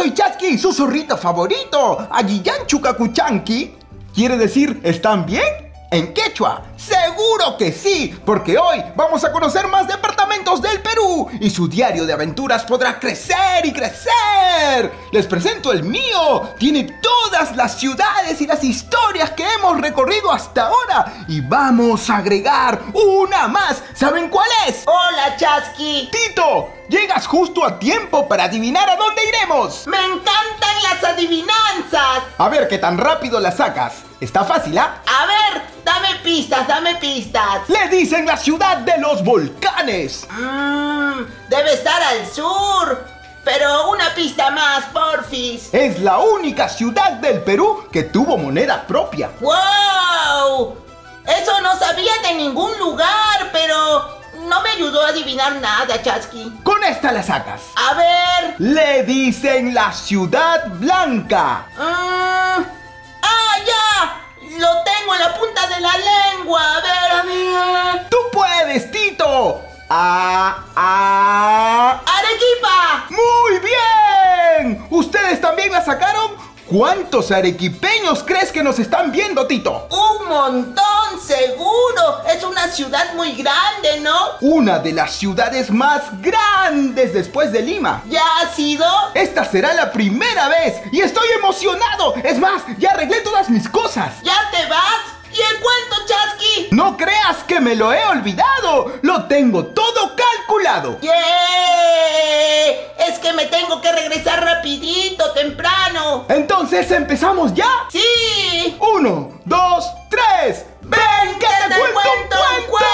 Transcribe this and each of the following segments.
soy Chasqui, su zorrito favorito. Aguillán Chucacuchanqui. ¿Quiere decir, ¿están bien? en quechua? Seguro que sí, porque hoy vamos a conocer más departamentos del Perú y su diario de aventuras podrá crecer y crecer. Les presento el mío. Tiene todas las ciudades y las historias que hemos recorrido hasta ahora y vamos a agregar una más. ¿Saben cuál es? Hola, Chasqui. Tito, llegas justo a tiempo para adivinar a dónde iremos. Me encantan las adivinanzas. A ver qué tan rápido las sacas. Está fácil, ¿ah? A ver, dame pistas, dame pistas. Le dicen la ciudad de los volcanes. Mmm, debe estar al sur. Pero una pista más, porfis. Es la única ciudad del Perú que tuvo moneda propia. ¡Wow! Eso no sabía de ningún lugar, pero no me ayudó a adivinar nada, Chasqui. Con esta la sacas. A ver. Le dicen la ciudad blanca. Mmm ya! ¡Lo tengo en la punta de la lengua! A ver, a ver. ¡Tú puedes, Tito! ¡A, a... ¡Arequipa! ¡Muy bien! ¿Ustedes también la sacaron? ¿Cuántos arequipeños crees que nos están viendo, Tito? Un montón, seguro. Es una ciudad muy grande, ¿no? Una de las ciudades más grandes después de Lima. ¿Ya ha sido? Esta será la primera vez y estoy emocionado. Es más, ya arreglé todas mis cosas. ¿Ya te vas? ¿Y el cuento, Chasqui? No creas que me lo he olvidado. Lo tengo todo calculado. ¡Yeah! Es que me tengo que regresar rapidito, temprano. Entonces, ¿empezamos ya? Sí. Uno, dos, tres. ¡Ven, que te, cuento, cuento un cuento!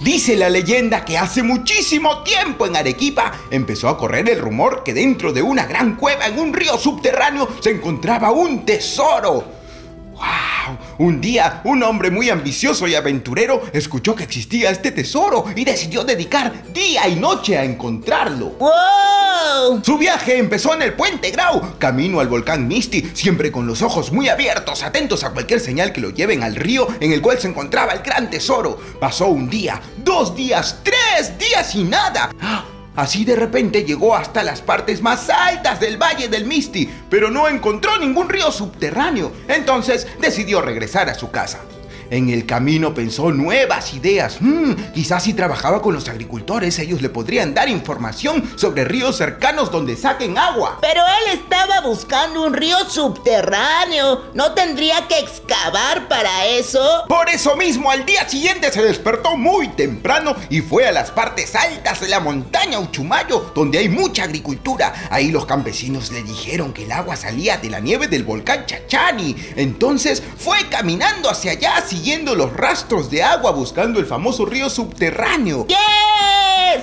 Dice la leyenda que hace muchísimo tiempo en Arequipa empezó a correr el rumor que dentro de una gran cueva en un río subterráneo se encontraba un tesoro. Un día, un hombre muy ambicioso y aventurero escuchó que existía este tesoro y decidió dedicar día y noche a encontrarlo. ¡Wow! Su viaje empezó en el Puente Grau, camino al volcán Misty, siempre con los ojos muy abiertos, atentos a cualquier señal que lo lleven al río en el cual se encontraba el gran tesoro. Pasó un día, dos días, tres días y nada. Así de repente llegó hasta las partes más altas del valle del Misty, pero no encontró ningún río subterráneo. Entonces decidió regresar a su casa. En el camino pensó nuevas ideas. Hmm, quizás si trabajaba con los agricultores, ellos le podrían dar información sobre ríos cercanos donde saquen agua. Pero él estaba buscando un río subterráneo. ¿No tendría que excavar para eso? Por eso mismo, al día siguiente se despertó muy temprano y fue a las partes altas de la montaña Uchumayo, donde hay mucha agricultura. Ahí los campesinos le dijeron que el agua salía de la nieve del volcán Chachani. Entonces fue caminando hacia allá siguiendo los rastros de agua buscando el famoso río subterráneo. ¿Qué?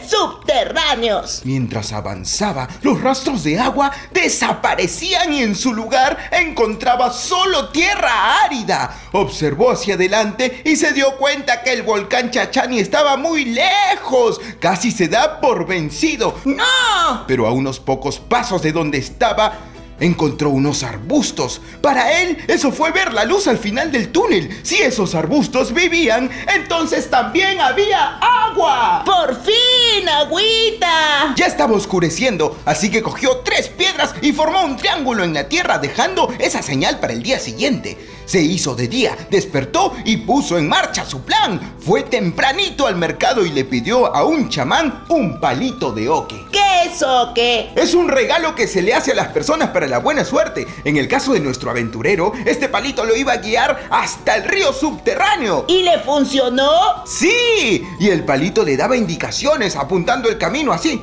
¡Subterráneos! Mientras avanzaba, los rastros de agua desaparecían y en su lugar encontraba solo tierra árida. Observó hacia adelante y se dio cuenta que el volcán Chachani estaba muy lejos. Casi se da por vencido. ¡No! Pero a unos pocos pasos de donde estaba, encontró unos arbustos. Para él, eso fue ver la luz al final del túnel. Si esos arbustos vivían, entonces también había agua. ¡Por fin, agüita! Ya estaba oscureciendo, así que cogió tres piedras y formó un triángulo en la tierra, dejando esa señal para el día siguiente. Se hizo de día, despertó y puso en marcha su plan. Fue tempranito al mercado y le pidió a un chamán un palito de oque. ¿Qué es oque? Es un regalo que se le hace a las personas para la buena suerte. En el caso de nuestro aventurero, este palito lo iba a guiar hasta el río subterráneo. ¿Y le funcionó? Sí, y el palito le daba indicaciones apuntando el camino así.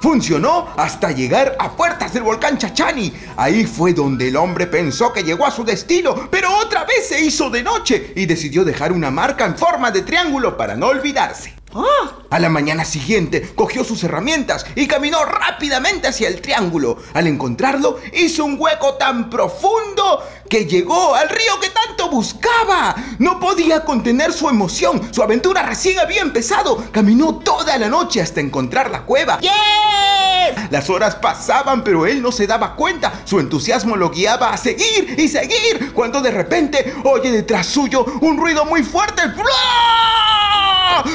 Funcionó hasta llegar a puertas del volcán Chachani. Ahí fue donde el hombre pensó que llegó a su destino, pero otra vez se hizo de noche y decidió dejar una marca en forma de triángulo para no olvidarse. ¡Ah! A la mañana siguiente cogió sus herramientas y caminó rápidamente hacia el triángulo. Al encontrarlo, hizo un hueco tan profundo que llegó al río que tanto buscaba. No podía contener su emoción. Su aventura recién había empezado. Caminó toda la noche hasta encontrar la cueva. ¡Yes! Las horas pasaban, pero él no se daba cuenta. Su entusiasmo lo guiaba a seguir y seguir, cuando de repente oye detrás suyo un ruido muy fuerte.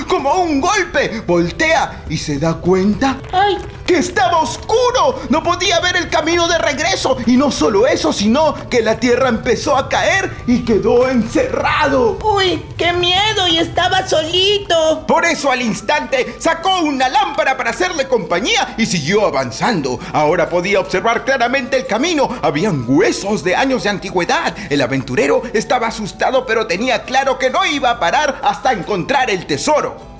Como un golpe. Voltea y se da cuenta ¡Ay! Que estaba oscuro. No podía ver el camino de regreso. Y no solo eso, sino que la tierra empezó a caer y quedó encerrado. ¡Uy! ¡Qué miedo! Y estaba solito. Por eso al instante sacó una lámpara para hacerle compañía y siguió avanzando. Ahora podía observar claramente el camino. Habían huesos de años de antigüedad. El aventurero estaba asustado pero tenía claro que no iba a parar hasta encontrar el tesoro.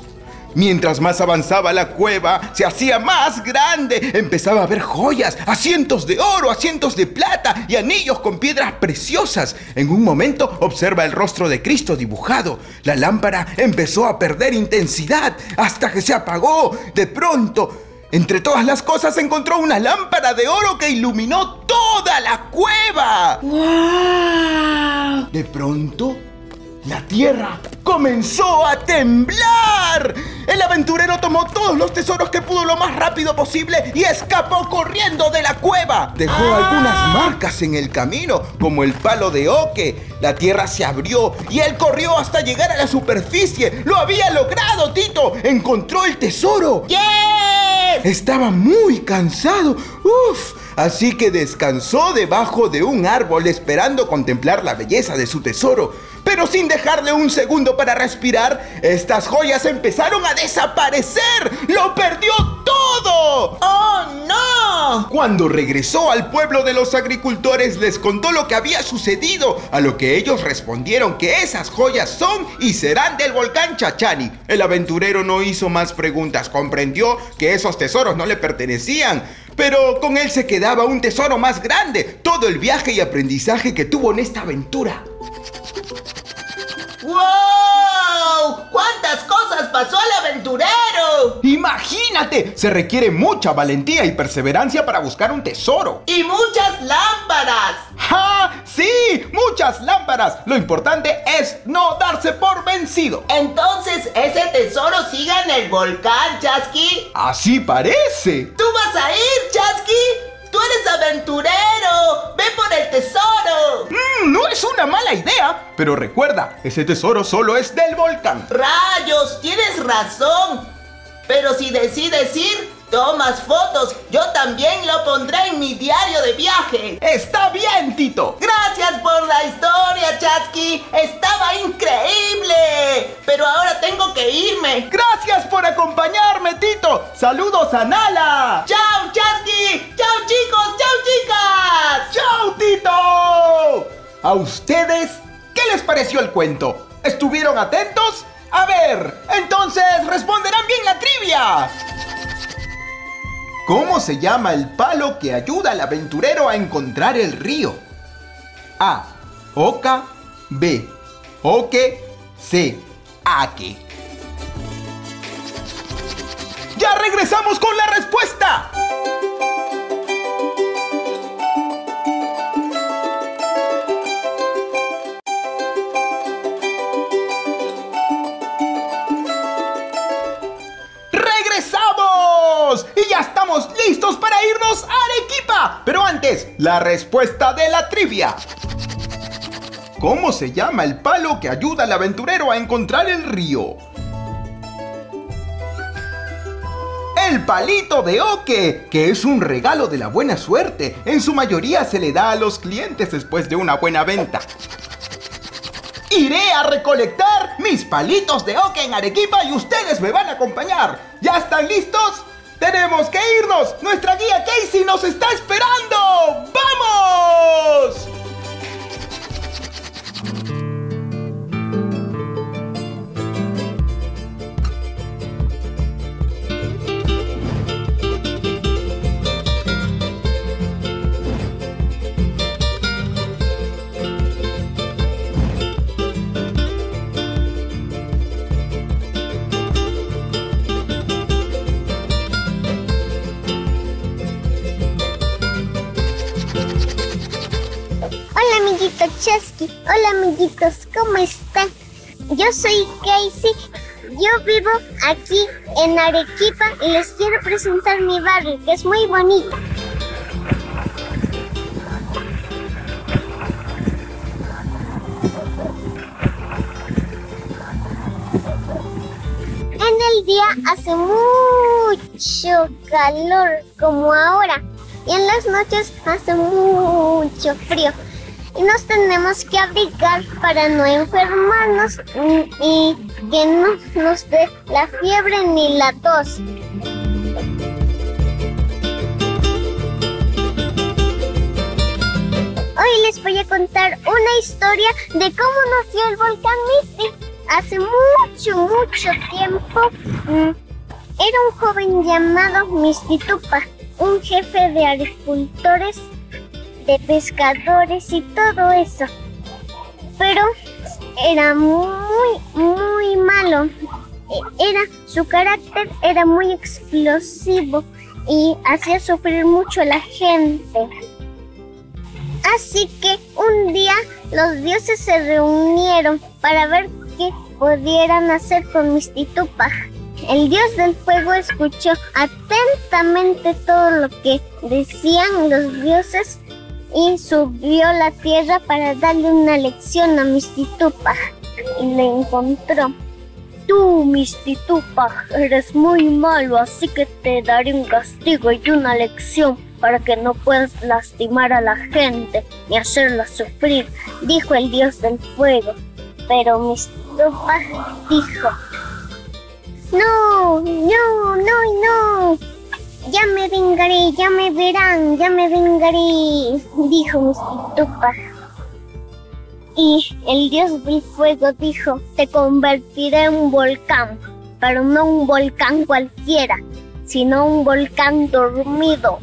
Mientras más avanzaba la cueva, se hacía más grande. Empezaba a ver joyas, asientos de oro, asientos de plata y anillos con piedras preciosas. En un momento observa el rostro de Cristo dibujado. La lámpara empezó a perder intensidad hasta que se apagó. De pronto, entre todas las cosas encontró una lámpara de oro que iluminó toda la cueva. ¡Wow! De pronto, la tierra comenzó a temblar. El aventurero tomó todos los tesoros que pudo lo más rápido posible y escapó corriendo de la cueva. Dejó Ah. algunas marcas en el camino, como el palo de oque. La tierra se abrió y él corrió hasta llegar a la superficie. ¡Lo había logrado, Tito! ¡Encontró el tesoro! ¡Yes! Estaba muy cansado. Uf. Así que descansó debajo de un árbol esperando contemplar la belleza de su tesoro. Pero sin dejarle un segundo para respirar, estas joyas empezaron a desaparecer. ¡Lo perdió todo! ¡Oh, no! Cuando regresó al pueblo de los agricultores les contó lo que había sucedido, a lo que ellos respondieron que esas joyas son y serán del volcán Chachani. El aventurero no hizo más preguntas, comprendió que esos tesoros no le pertenecían, pero con él se quedaba un tesoro más grande, todo el viaje y aprendizaje que tuvo en esta aventura. ¡Wow! ¿Cuántas cosas pasó al aventurero? Imagínate, se requiere mucha valentía y perseverancia para buscar un tesoro. Y muchas lámparas. ¡Ja! ¡Sí! ¡Muchas lámparas! Lo importante es no darse por vencido. Entonces, ¿ese tesoro sigue en el volcán, Chasqui? Así parece. ¿Tú vas a ir, Chasqui? Pero recuerda, ese tesoro solo es del volcán. ¡Rayos! Tienes razón. Pero si decides ir, tomas fotos. Yo también lo pondré en mi diario de viaje. Está bien, Tito. Gracias por la historia, Chasqui. Estaba increíble. Pero ahora tengo que irme. Gracias por acompañarme, Tito. Saludos a Nala. ¡Chao, Chasqui! ¡Chao, chicos! ¡Chao, chicas! ¡Chao, Tito! ¿A ustedes qué les pareció el cuento? ¿Estuvieron atentos? A ver, entonces responderán bien la trivia. ¿Cómo se llama el palo que ayuda al aventurero a encontrar el río? A. Oca. B. Oque. C. Aque. ¡Ya regresamos con la respuesta! Pero antes, la respuesta de la trivia. ¿Cómo se llama el palo que ayuda al aventurero a encontrar el río? El palito de oque, que es un regalo de la buena suerte. En su mayoría se le da a los clientes después de una buena venta. Iré a recolectar mis palitos de oque en Arequipa y ustedes me van a acompañar. ¿Ya están listos? Tenemos que irnos. Nuestra guía Casey nos está esperando. ¡Vamos! Hola amiguitos, ¿cómo están? Yo soy Casey. Yo vivo aquí en Arequipa y les quiero presentar mi barrio, que es muy bonito. En el día hace mucho calor como ahora y en las noches hace mucho frío y nos tenemos que abrigar para no enfermarnos y que no nos dé la fiebre ni la tos. Hoy les voy a contar una historia de cómo nació el volcán Misty. Hace mucho, mucho tiempo mm, era un joven llamado Mistitupa, un jefe de agricultores de pescadores y todo eso. Pero era muy, muy malo. E, era, su carácter era muy explosivo y hacía sufrir mucho a la gente. Así que un día los dioses se reunieron para ver qué pudieran hacer con Mistitupa. El dios del fuego escuchó atentamente todo lo que decían los dioses y subió a la tierra para darle una lección a Mistitupa y le encontró. Tú, Mistitupa, eres muy malo, así que te daré un castigo y una lección para que no puedas lastimar a la gente ni hacerla sufrir, dijo el dios del fuego. Pero Mistitupa dijo, no, no, ya me vengaré, ya me verán, ya me vengaré, dijo Mistitupa. Y el dios del fuego dijo, te convertiré en un volcán, pero no un volcán cualquiera, sino un volcán dormido,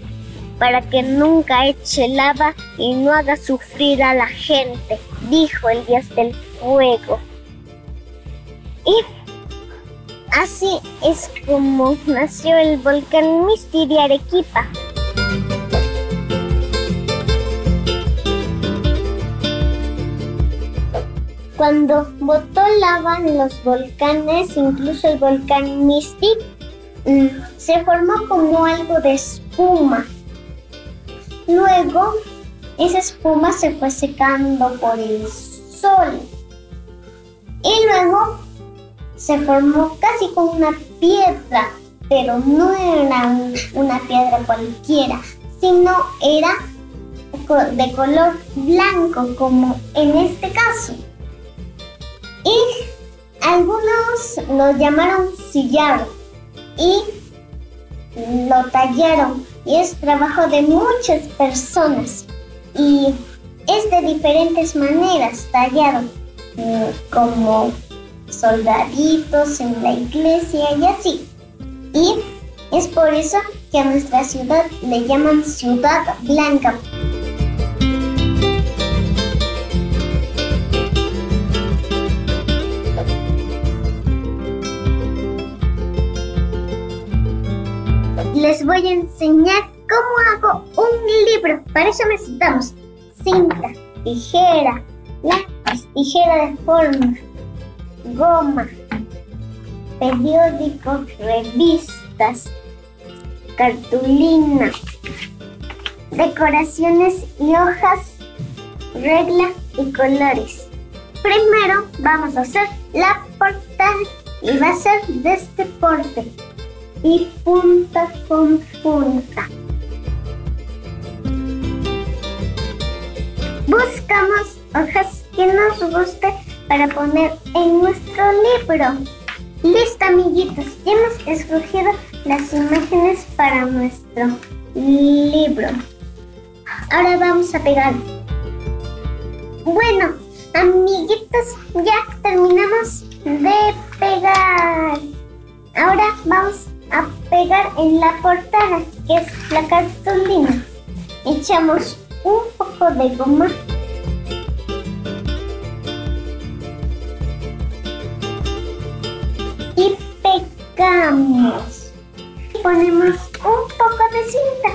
para que nunca eche lava y no haga sufrir a la gente, dijo el dios del fuego. Y Así es como nació el volcán Misty de Arequipa. Cuando botó lava en los volcanes, incluso el volcán Misty, mm, se formó como algo de espuma. Luego, esa espuma se fue secando por el sol. Y luego se formó casi como una piedra, pero no era una piedra cualquiera, sino era de color blanco, como en este caso. Y algunos lo llamaron sillar y lo tallaron y es trabajo de muchas personas y es de diferentes maneras tallado mm, como soldaditos en la iglesia y así. Y es por eso que a nuestra ciudad le llaman Ciudad Blanca. Les voy a enseñar cómo hago un libro. Para eso necesitamos cinta, tijera, lápiz, tijera de forma, goma, periódicos, revistas, cartulina, decoraciones y hojas, regla y colores. Primero vamos a hacer la portada y va a ser de este porte y punta con punta. Buscamos hojas que nos guste para poner en nuestro libro. Listo amiguitos, ya hemos escogido las imágenes para nuestro libro. Ahora vamos a pegar. Bueno, amiguitos, ya terminamos de pegar. Ahora vamos a pegar en la portada, que es la cartulina. Echamos un poco de goma y pegamos. Ponemos un poco de cinta.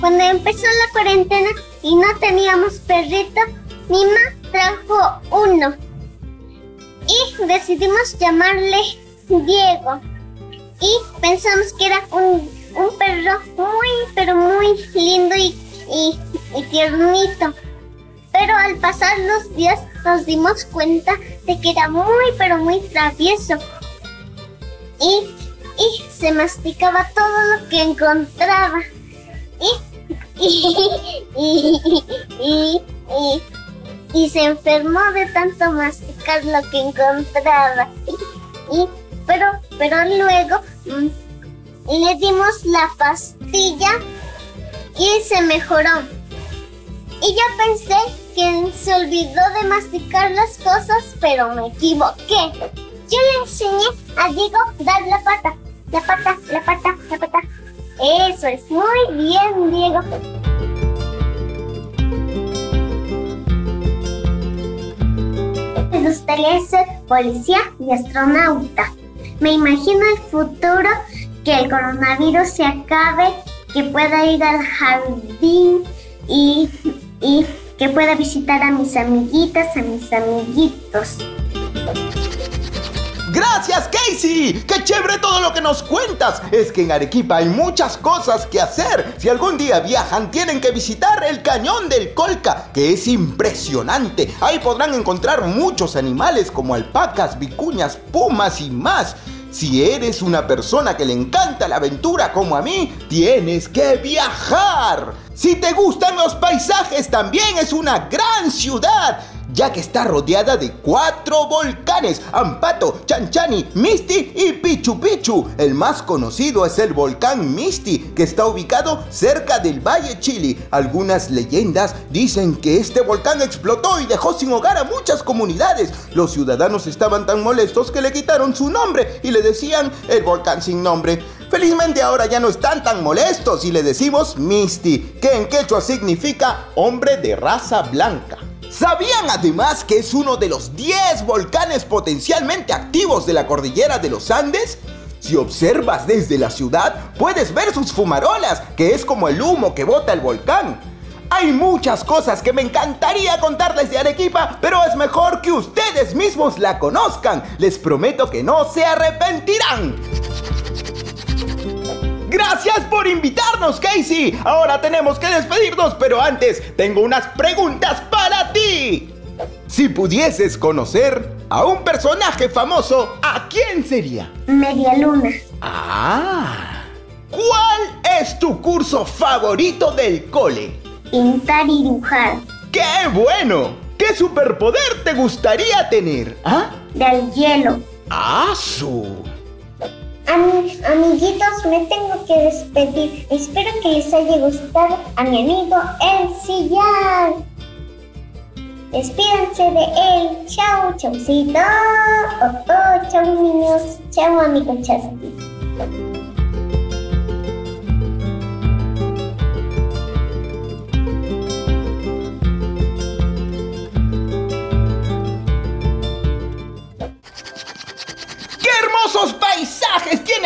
Cuando empezó la cuarentena y no teníamos perrito, mi mamá trajo uno y decidimos llamarle Diego. Y pensamos que era un, perro muy, pero muy lindo y, y, tiernito. Pero al pasar los días nos dimos cuenta de que era muy, pero muy travieso. Y, y se masticaba todo lo que encontraba. Y, y, y, y se enfermó de tanto masticar lo que encontraba. Pero, pero luego mm, le dimos la pastilla y se mejoró. Y yo pensé que se olvidó de masticar las cosas, pero me equivoqué. Yo le enseñé a Diego dar la pata, la pata, la pata, la pata. Eso es muy bien, Diego. me gustaría ser policía y astronauta. Me imagino el futuro, que el coronavirus se acabe, que pueda ir al jardín y, y que pueda visitar a mis amiguitas, a mis amiguitos. Gracias, Casey. Qué chévere todo lo que nos cuentas. Es que en Arequipa hay muchas cosas que hacer. Si algún día viajan, tienen que visitar el cañón del Colca, que es impresionante. Ahí podrán encontrar muchos animales como alpacas, vicuñas, pumas y más. Si eres una persona que le encanta la aventura como a mí, tienes que viajar. Si te gustan los paisajes, también es una gran ciudad ya que está rodeada de cuatro volcanes, Ampato, Chanchani, Misti y Pichu Pichu. El más conocido es el volcán Misti, que está ubicado cerca del Valle Chili. Algunas leyendas dicen que este volcán explotó y dejó sin hogar a muchas comunidades. Los ciudadanos estaban tan molestos que le quitaron su nombre y le decían el volcán sin nombre. Felizmente ahora ya no están tan molestos y le decimos Misti, que en quechua significa hombre de raza blanca. ¿Sabían además que es uno de los 10 volcanes potencialmente activos de la cordillera de los Andes? Si observas desde la ciudad, puedes ver sus fumarolas, que es como el humo que bota el volcán. Hay muchas cosas que me encantaría contarles de Arequipa, pero es mejor que ustedes mismos la conozcan. Les prometo que no se arrepentirán. Gracias por invitarnos, Casey. Ahora tenemos que despedirnos, pero antes tengo unas preguntas para ti. Si pudieses conocer a un personaje famoso, ¿a quién sería? Media Luna. Ah. ¿Cuál es tu curso favorito del cole? Pintar y dibujar. ¡Qué bueno! ¿Qué superpoder te gustaría tener? ¿Ah? Del hielo. ¡Ah, su! amiguitos, me tengo que despedir. Espero que les haya gustado a mi amigo El Sillar. Despídanse de él. Chao, chaucito. Oh, oh, chao, niños. Chao, amigo Chasqui.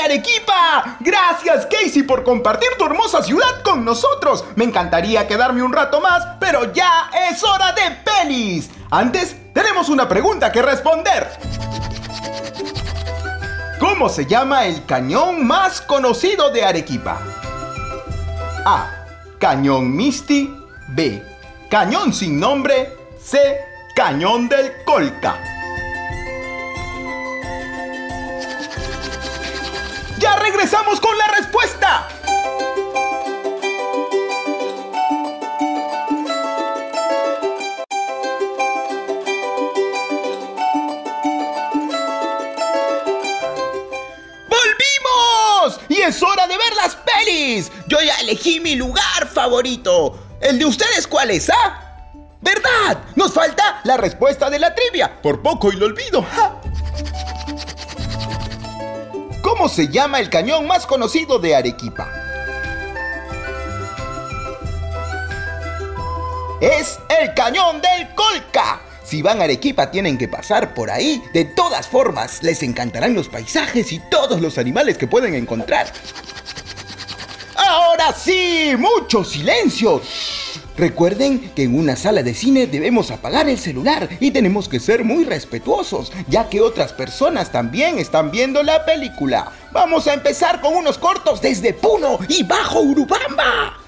Arequipa! Gracias Casey por compartir tu hermosa ciudad con nosotros. Me encantaría quedarme un rato más, pero ya es hora de pelis. Antes, tenemos una pregunta que responder. ¿Cómo se llama el cañón más conocido de Arequipa? A. Cañón Misty. B. Cañón sin nombre. C. Cañón del Colca. ¡Ya regresamos con la respuesta! ¡Volvimos! Y es hora de ver las pelis. Yo ya elegí mi lugar favorito. ¿El de ustedes cuál es, ah? ¿Verdad? Nos falta la respuesta de la trivia. Por poco y lo olvido. ¿Cómo se llama el cañón más conocido de Arequipa? Es el cañón del Colca. Si van a Arequipa tienen que pasar por ahí. De todas formas, les encantarán los paisajes y todos los animales que pueden encontrar. Ahora sí, mucho silencio. Recuerden que en una sala de cine debemos apagar el celular y tenemos que ser muy respetuosos, ya que otras personas también están viendo la película. Vamos a empezar con unos cortos desde Puno y Bajo Urubamba.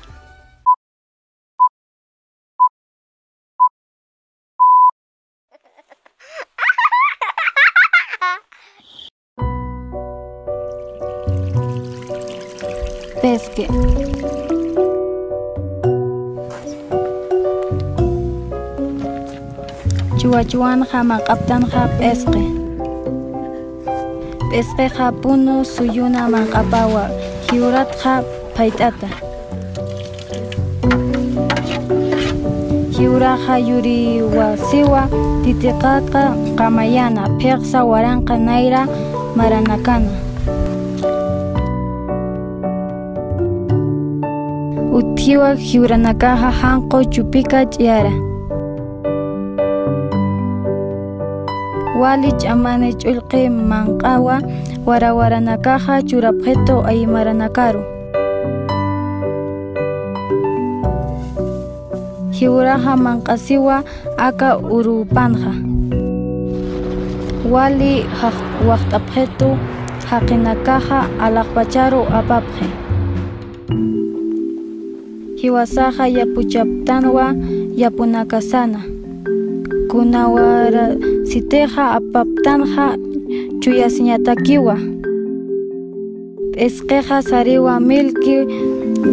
Pesque. kiwachuwanqa maq'atanqa p'isqi kha puno suyuna manq'apawa paitata. payt'ata kha yuri wasiwa titiqaqa kamayana, persa waran kanaira maranakana. Uthiwa hiwranakaha hangko cupika ch'iyara. Wali ch'amani ch'ullqi manqawa warawaranakaqa churapqhitu aymaranakaru hiwraqa manqasiwa aka urupanja wali waqt'apqhitu haqinakaqa alaqpacharu apapqhi hiwasaqa yapuchaptanwa yapunakasana. Kunawara siteja apaptanja chuyasiñatakiwa. P'esqeqa sariwa milki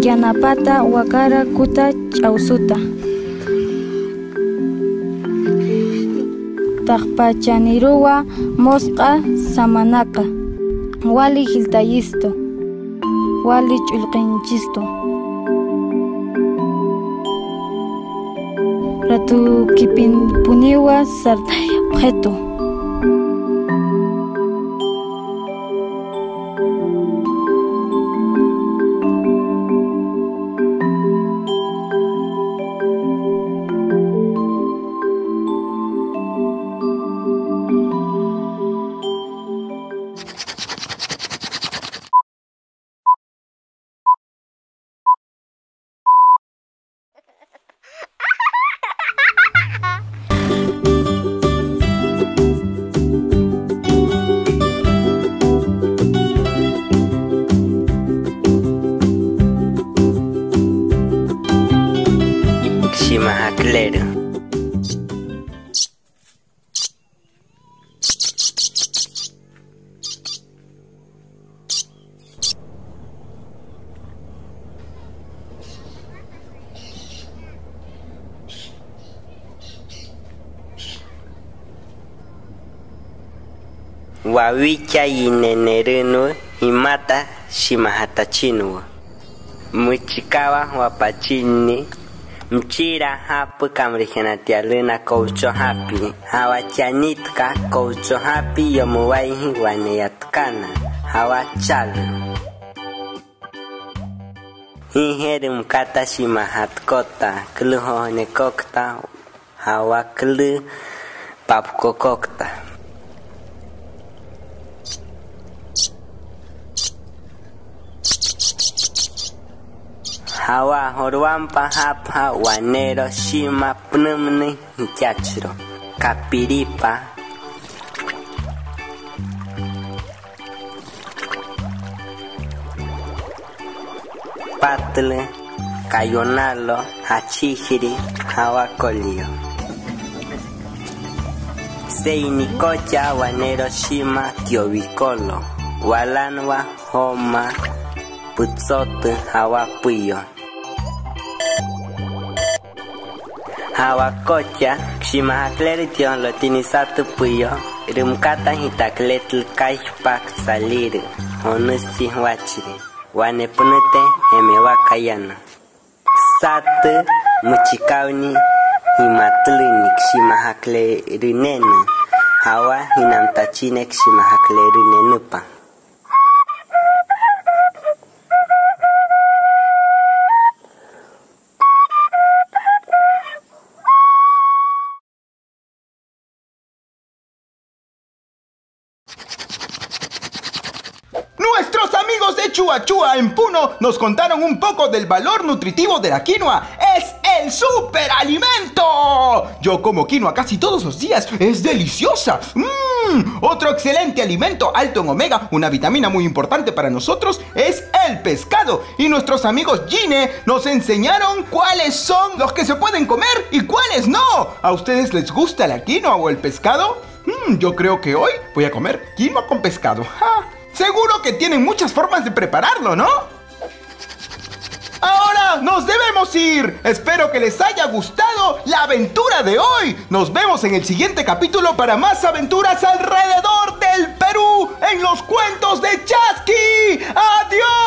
yanapata wakara kuta ch'awsuta taqpachaniruwa mosqa samanaka wali hiltayisto wali ch'ullqinchisto ratu kipinpuniwa prêt tôt. Shimahaclero. Wawicha yinenerinu himata shimahatachinu. Muchikawa wapachini mchira hapu kamrijanatialuna koucho hapi hawachanitka koucho hapi yomuwaihi waneyatkana hawachalu hiheri mkata shimahatkota kluhohnekokta hawaklu papkokokta hawa horwampa hapa wanero shima pnumni hichachro kapiripa patle kayonalo hachihiri hawa kolio seinikocha wanero shima kiobikolo walanwa homa putsote hawa kocha kshima hakleri tion lo tinisatu puyo rimkata hitakletl kashpak salir. Honusi wachiri. Wanepunute hemewakayana satu muchikauni himatlini kshima haklerinene hawa hinantachine kshima haklerinenupa en Puno nos contaron un poco del valor nutritivo de la quinoa. Es el superalimento. Yo como quinoa casi todos los días. Es deliciosa. Mmm, otro excelente alimento alto en omega, una vitamina muy importante para nosotros, es el pescado. Y nuestros amigos Gine nos enseñaron cuáles son los que se pueden comer y cuáles no. ¿A ustedes les gusta la quinoa o el pescado? Mmm, yo creo que hoy voy a comer quinoa con pescado. Seguro que tienen muchas formas de prepararlo, ¿no? Ahora nos debemos ir. Espero que les haya gustado la aventura de hoy. Nos vemos en el siguiente capítulo para más aventuras alrededor del Perú en los cuentos de Chasqui. ¡Adiós!